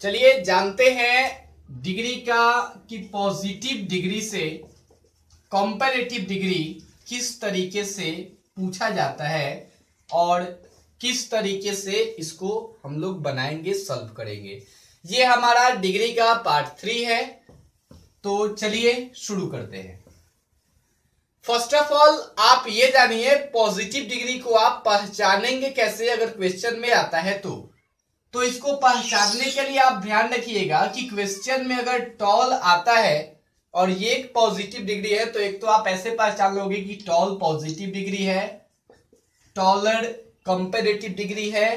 चलिए जानते हैं डिग्री का कि पॉजिटिव डिग्री से कंपैरेटिव डिग्री किस तरीके से पूछा जाता है और किस तरीके से इसको हम लोग बनाएँगे, सॉल्व करेंगे। ये हमारा डिग्री का पार्ट थ्री है तो चलिए शुरू करते हैं। फ़र्स्ट ऑफ़ ऑल, आप ये जानिए, पॉजिटिव डिग्री को आप पहचानेंगे कैसे? अगर क्वेश्चन में आता है तो। तो इसको पहचानने के लिए आप ध्यान रखिएगा कि क्वेश्चन में अगर टॉल आता है और ये एक पॉजिटिव डिग्री है तो एक तो आप ऐसे पहचान लोगे कि टॉल पॉजिटिव डिग्री है टॉलर कंपेरेटिव डिग्री है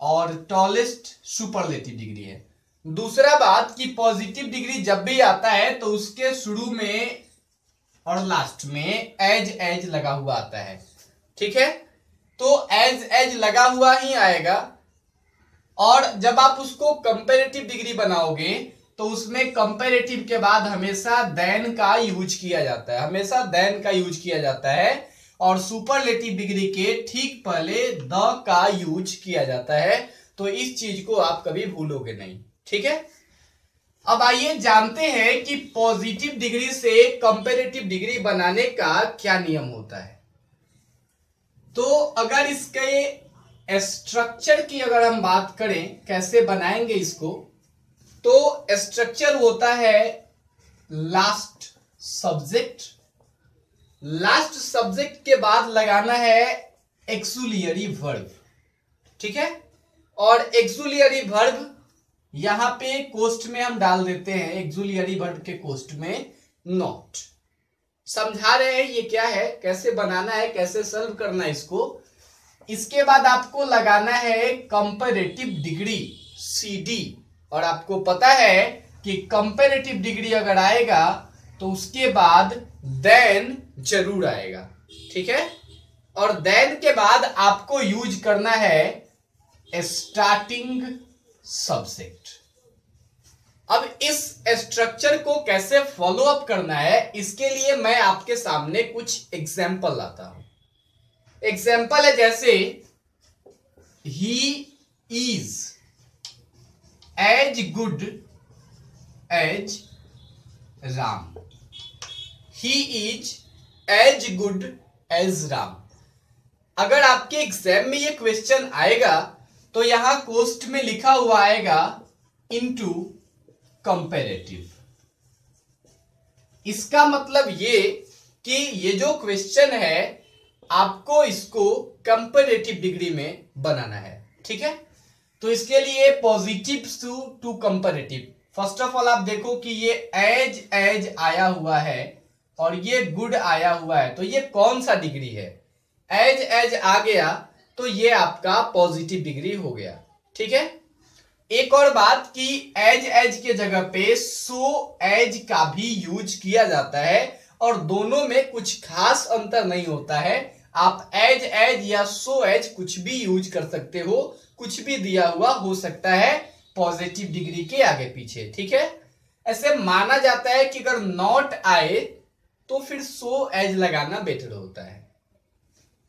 और टॉलेस्ट सुपरलेटिव डिग्री है। दूसरा बात कि पॉजिटिव डिग्री जब भी आता है तो उसके शुरू में और लास्ट में एज एज लगा हुआ आता है। ठीक है? तो एज एज लगा हुआ ही आएगा। और जब आप उसको कंपेरेटिव डिग्री बनाओगे तो उसमें कंपेरेटिव के बाद हमेशा देन का यूज़ किया जाता है। हमेशा देन का यूज़ किया जाता है और सुपरलेटिव डिग्री के ठीक पहले द का यूज़ किया जाता है। तो इस चीज़ को आप कभी भूलोगे नहीं। ठीक है? अब आइए जानते हैं कि पॉजिटिव डिग्री से कंपेरेटिव डिग्री बनाने का क्या नियम होता है। तो अगर इसके स्ट्रक्चर की अगर हम बात करें, कैसे बनाएँगे इसको तो स्ट्रक्चर होता है लास्ट सब्जेक्ट लास्ट सब्जेक्ट के बाद लगाना है एक्सुलियरी वर्ब ठीक है? और एक्सुलियरी वर्ब यहाँ पे कोस्ट में हम डाल देते हैं एक्सुलियरी वर्ब के कोस्ट में नॉट समझा रहे हैं ये क्या है? कैसे बनाना है? कैसे सॉल्व करना है इसको? इसके बाद आपको लगाना है कंपेरेटिव डिग्री सी डी और आपको पता है कि कंपेरेटिव डिग्री अगर आएगा तो उसके बाद देन ज़रूर आएगा। ठीक है? और देन के बाद आपको यूज़ करना है स्टार्टिंग सब्जेक्ट अब इस स्ट्रक्चर को कैसे फॉलो अप करना है, इसके लिए मैं आपके सामने कुछ एग्ज़ाम्पल लाता हूँ। एग्ज़ाम्पल है जैसे he is as good as Ram he is as good as Ram अगर आपके एग्ज़ाम में ये क्वेश्चन आएगा तो यहाँ कोस्ट में लिखा हुआ आएगा इनटू कंपेरेटिव इसका मतलब ये कि ये जो क्वेश्चन है आपको इसको कंपेरेटिव डिग्री में बनाना है। ठीक है? तो इसके लिए positive to to comparative first of all आप देखो कि ये एज एज आया हुआ है और ये गुड आया हुआ है। तो ये कौन सा डिग्री है? एज एज आ गया तो ये आपका पॉजिटिव डिग्री हो गया। ठीक है? एक और बात कि एज एज के जगह पे सो एज का भी यूज़ किया जाता है और दोनों में कुछ खास अंतर नहीं होता है। आप एज एज या सो एज कुछ भी यूज़ कर सकते हो, कुछ भी दिया हुआ हो सकता है पॉजिटिव डिग्री के आगे पीछे, ठीक है? ऐसे माना जाता है कि अगर नॉट आए तो फिर सो एज लगाना बेटर होता है।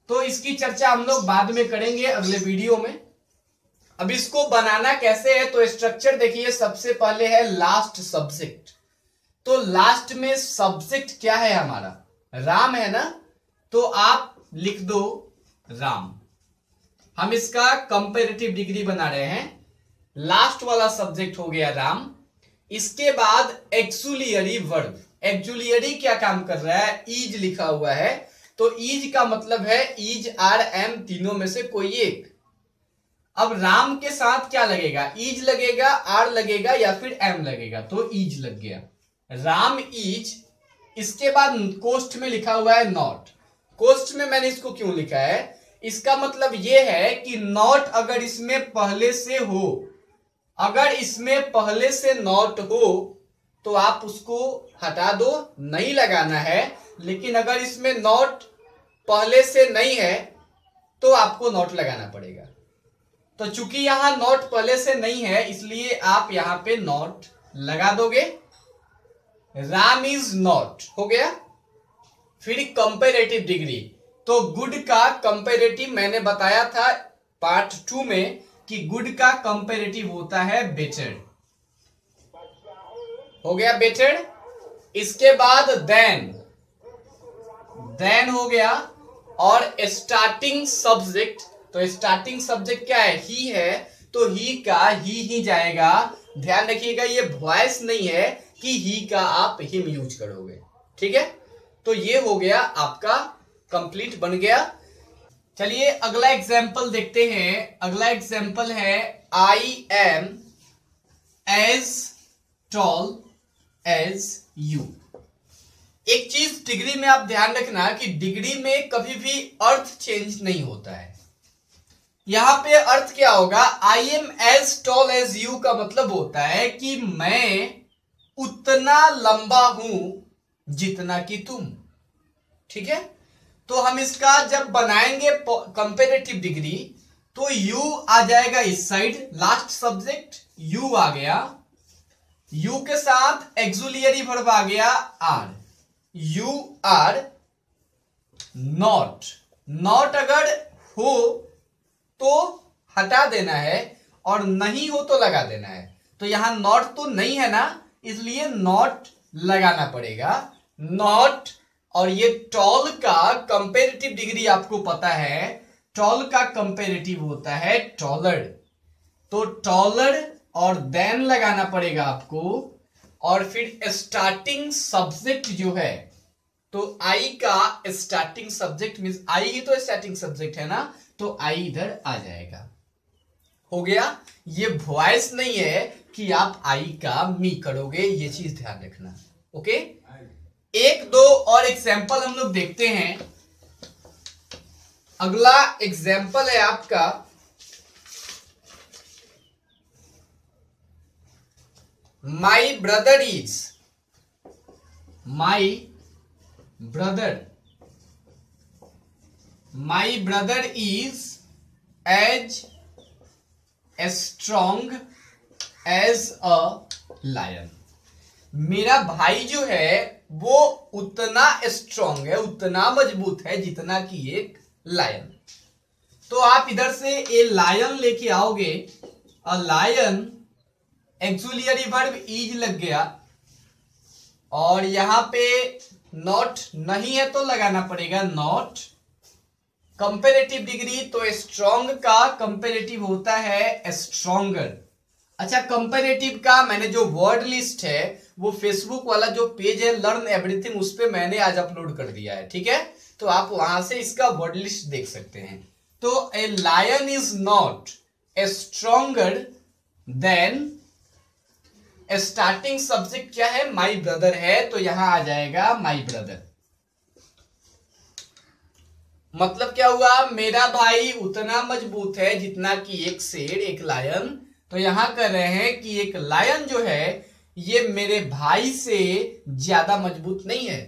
तो इसकी चर्चा हम लोग बाद में करेंगे अगले वीडियो में। अब इसको बनाना कैसे है तो स्ट्रक्चर देखिए, सबसे पहले है लास्ट सब्जेक्ट तो लास्ट में सब्जेक्ट क्या है हमारा? राम है ना? तो आप लिख दो राम। हम इसका कंपेरेटिव डिग्री बना रहे हैं। लास्ट वाला सब्जेक्ट हो गया राम। इसके बाद एक्सुलियरी वर्ब। एक्जुलियरी क्या काम कर रहा है? ईज लिखा हुआ है। तो ईज का मतलब है ईज आर एम, तीनों में से कोई एक। अब राम के साथ क्या लगेगा? ईज लगेगा, आर लगेगा या फिर एम लगेगा? तो ईज लग गया। राम ईज, इसके बाद कोस्ट में लिखा हुआ है नॉट। कोस्ट में मैंने इसको क्यों लिखा है? इसका मतलब यह है कि नॉट अगर इसमें पहले से हो, अगर इसमें पहले से नॉट हो तो आप उसको हटा दो, नहीं लगाना है। लेकिन अगर इसमें नॉट पहले से नहीं है तो आपको नोट लगाना पड़ेगा। तो चूँकि यहाँ नोट पहले से नहीं है, इसलिए आप यहाँ पे नॉट लगा दोगे। राम इज़ नॉट, हो गया? फिर कंपेरेटिव डिग्री तो गुड का कंपेरेटिव मैंने बताया था पार्ट टू में कि गुड का कंपेरेटिव होता है बेटर हो गया बेटर इसके बाद देन देन हो गया और स्टार्टिंग सब्जेक्ट तो स्टार्टिंग सब्जेक्ट क्या है? ही है तो ही का ही ही जाएगा। ध्यान रखिएगा, ये वॉइस नहीं है कि ही का आप हिम यूज़ करोगे। ठीक है? तो ये हो गया आपका कंप्लीट बन गया। चलिए अगला एग्ज़ाम्पल देखते हैं। अगला एग्ज़ाम्पल है I am as tall as you एक चीज़ डिग्री में आप ध्यान रखना कि डिग्री में कभी भी अर्थ चेंज नहीं होता है। यहाँ पे अर्थ क्या होगा? I am as tall as you का मतलब होता है कि मैं उतना लंबा हूँ जितना कि तुम। ठीक है? तो हम इसका जब बनाएँगे कंपेरेटिव डिग्री तो यू आ जाएगा इस साइड लास्ट सब्जेक्ट यू आ गया। यू के साथ एक्जुलियरी वर्ब आ गया are you are not not अगर हो तो हटा देना है, और नहीं हो तो लगा देना है। तो यहाँ नॉट तो नहीं है ना, इसलिए नॉट लगाना पड़ेगा। नॉट और ये टॉल का कंपेरेटिव डिग्री आपको पता है टॉल का कंपेरेटिव होता है टॉलर तो टॉलर और देन लगाना पड़ेगा आपको, और फिर स्टार्टिंग सब्जेक्ट जो है तो आई का स्टार्टिंग सब्जेक्ट मीन आई ही तो स्टार्टिंग सब्जेक्ट है ना तो आई इधर आ जाएगा। हो गया? ये वॉइस नहीं है कि आप आई का मी करोगे, ये चीज़ ध्यान रखना ओके एक, दो और एग्ज़ाम्पल हम लोग देखते हैं। अगला एग्ज़ाम्पल है आपका। My brother is my brother my brother is as a strong as a lion मेरा भाई जो है वो उतना स्ट्रॉन्ग है, उतना मज़बूत है जितना कि एक लायन तो आप इधर से ए लायन लेके आओगे a lion actually verb is लग गया। और यहाँ पे नॉट नहीं है तो लगाना पड़ेगा नॉट कंपेरेटिव डिग्री तो स्ट्रॉन्ग का कंपेरेटिव होता है स्ट्रॉन्गर अच्छा कंपेरेटिव का मैंने जो वर्ड लिस्ट है, वो फेसबुक वाला जो पेज है लर्न एवरीथिंग उस पर मैंने आज अपलोड कर दिया है, ठीक है? तो आप वहाँ से इसका वर्ड लिस्ट देख सकते हैं। तो a lion is not a stronger then starting subject क्या है? माई ब्रदर है तो यहाँ आ जाएगा माई ब्रदर मतलब क्या हुआ? मेरा भाई उतना मज़बूत है जितना कि एक शेर, एक लायन तो यहाँ कर रहे हैं कि एक लायन जो है, ये मेरे भाई से ज़्यादा मज़बूत नहीं है।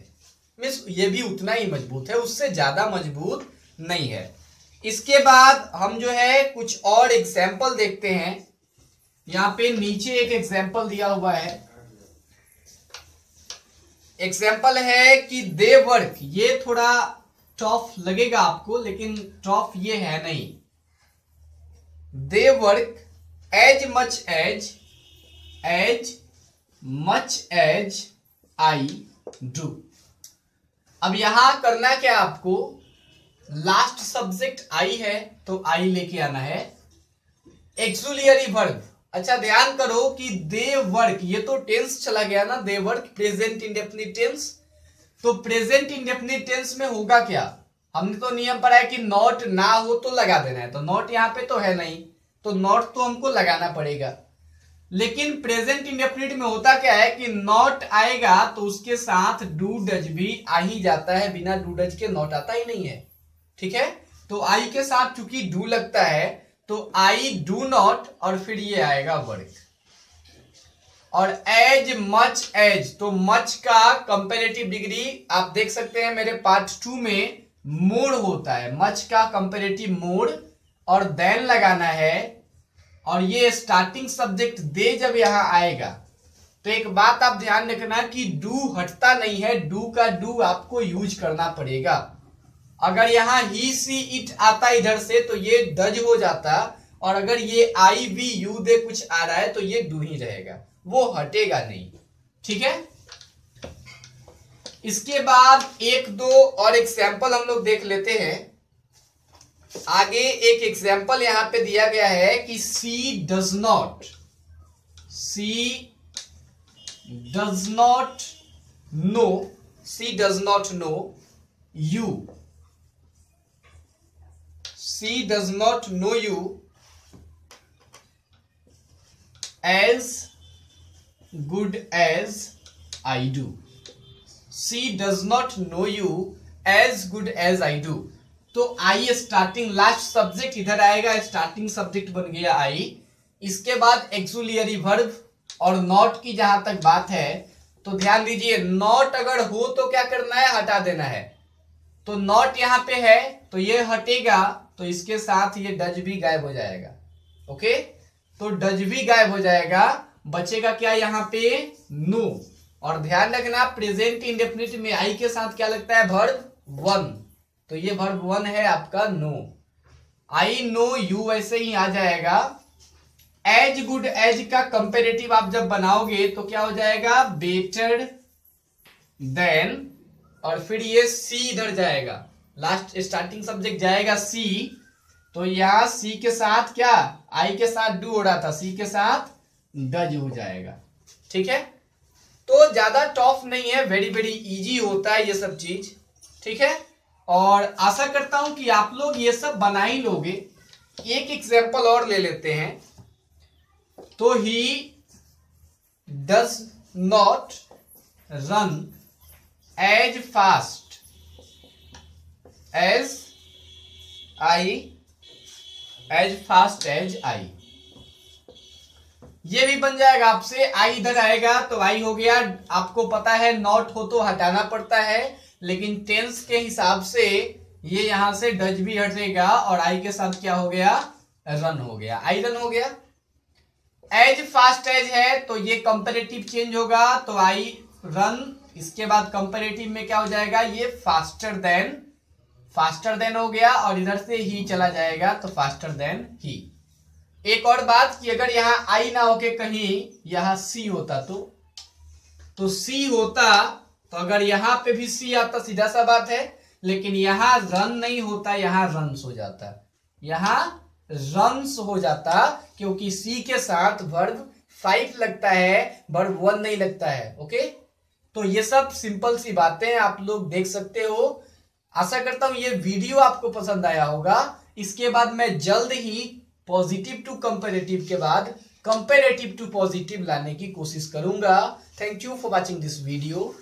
मीन्स ये भी उतना ही मज़बूत है, उससे ज़्यादा मज़बूत नहीं है। इसके बाद हम जो है, कुछ और एग्ज़ाम्पल देखते हैं। यहाँ पे नीचे एक एग्ज़ाम्पल दिया हुआ है। एग्ज़ाम्पल है कि दे वर्क ये थोड़ा टॉफ लगेगा आपको, लेकिन टॉफ ये है नहीं। They work as much as as much as I do अब यहाँ करना क्या आपको? लास्ट सब्जेक्ट आई है तो आई लेके आना है। एक्सुलियरी वर्ग अच्छा ध्यान करो कि दे वर्क ये तो टेंस चला गया ना they work present indefinite tense तो प्रेजेंट इंडेफिनिट टेंस में होगा क्या? हमने तो नियम पढ़ा है कि नॉट ना हो तो लगा देना है। तो नॉट यहाँ पे तो है नहीं। तो नॉट तो हमको लगाना पड़ेगा। लेकिन प्रेजेंट इंडेफिनिट में होता क्या है कि नॉट आएगा तो उसके साथ डू डज भी आ ही जाता है, बिना डू डज के नॉट आता ही नहीं है। ठीक है? तो आई के साथ चूँकि डू लगता है तो आई डू नॉट और फिर ये आएगा वर्क और एज मच एज तो मच का कंपेरेटिव डिग्री आप देख सकते हैं मेरे पार्ट टू में मोड होता है। मच का कंपेरेटिव मोड और देन लगाना है और ये स्टार्टिंग सब्जेक्ट दे जब यहाँ आएगा तो एक बात आप ध्यान रखना कि डू हटता नहीं है डू का डू आपको यूज़ करना पड़ेगा। अगर यहाँ ही सी इट आता इधर से तो ये डज हो जाता, और अगर ये आई वी यू दे कुछ आ रहा है तो ये डू ही रहेगा। वो हटेगा नहीं। ठीक है? इसके बाद एक, दो और एग्ज़ाम्पल हम लोग देख लेते हैं। आगे एक एग्ज़ाम्पल यहाँ पे दिया गया है कि she does not she does not know she does not know you she does not know you as good as I do she does not know you as good as I do तो I starting last subject इधर आएगा starting subject बन गया आई इसके बाद auxiliary verb और not की जहाँ तक बात है तो ध्यान दीजिए नॉट अगर हो तो क्या करना है, हटा देना है। तो नॉट यहाँ पे है तो ये हटेगा तो इसके साथ ये डज भी गायब हो जाएगा। ओके तो डज भी गायब हो जाएगा, बचेगा क्या यहाँ पे? नो और ध्यान रखना प्रेजेंट इंडेफिनिट में आई के साथ क्या लगता है वर्ब वन तो ये वर्ब वन है आपका नो आई नो यू ऐसे ही आ जाएगा. एज गुड एज का कंपेरेटिव आप जब बनाओगे तो क्या हो जाएगा? बेटर देन और फिर ये सी इधर जाएगा. लास्ट स्टार्टिंग सब्जेक्ट जाएगा सी तो यहाँ सी के साथ क्या? आई के साथ डू हो रहा था. सी के साथ डज हो जाएगा. ठीक है? तो ज़्यादा टफ नहीं है. वेरी वेरी इजी होता है ये सब चीज़. ठीक है? और आशा करता हूँ कि आप लोग ये सब बना ही लोगे। एक एग्ज़ाम्पल और ले लेते हैं। तो he does not run as fast as I as fast as I ये भी बन जाएगा आपसे आई इधर आएगा तो आई हो गया। आपको पता है नॉट हो तो हटाना पड़ता है। लेकिन टेंस के हिसाब से ये यहाँ से डज भी हटेगा और आई के साथ क्या हो गया? रन हो गया। आई रन हो गया। एज फास्ट एज है तो ये कंपेरेटिव चेंज होगा तो आई रन। इसके बाद कंपेरेटिव में क्या हो जाएगा? ये फास्टर देन फास्टर देन हो गया और इधर से ही चला जाएगा तो फास्टर देन ही। एक और बात कि अगर यहाँ आई ना होके कहीं, यहाँ सी होता तो तो सी होता तो अगर यहाँ पे भी सी आता, सीधा सा बात है, लेकिन यहाँ रन नहीं होता, यहाँ रंस हो जाता। यहाँ रंस हो जाता क्योंकि सी के साथ वर्ब फाइव लगता है वर्ब वन नहीं लगता है ओके तो ये सब सिंपल सी बातें आप लोग देख सकते हो। आशा करता हूँ ये वीडियो आपको पसंद आया होगा। इसके बाद मैं जल्द ही पॉजिटिव टू कंपेरेटिव के बाद कंपेरेटिव टू पॉजिटिव लाने की कोशिश करूँगा। Thank you for watching this video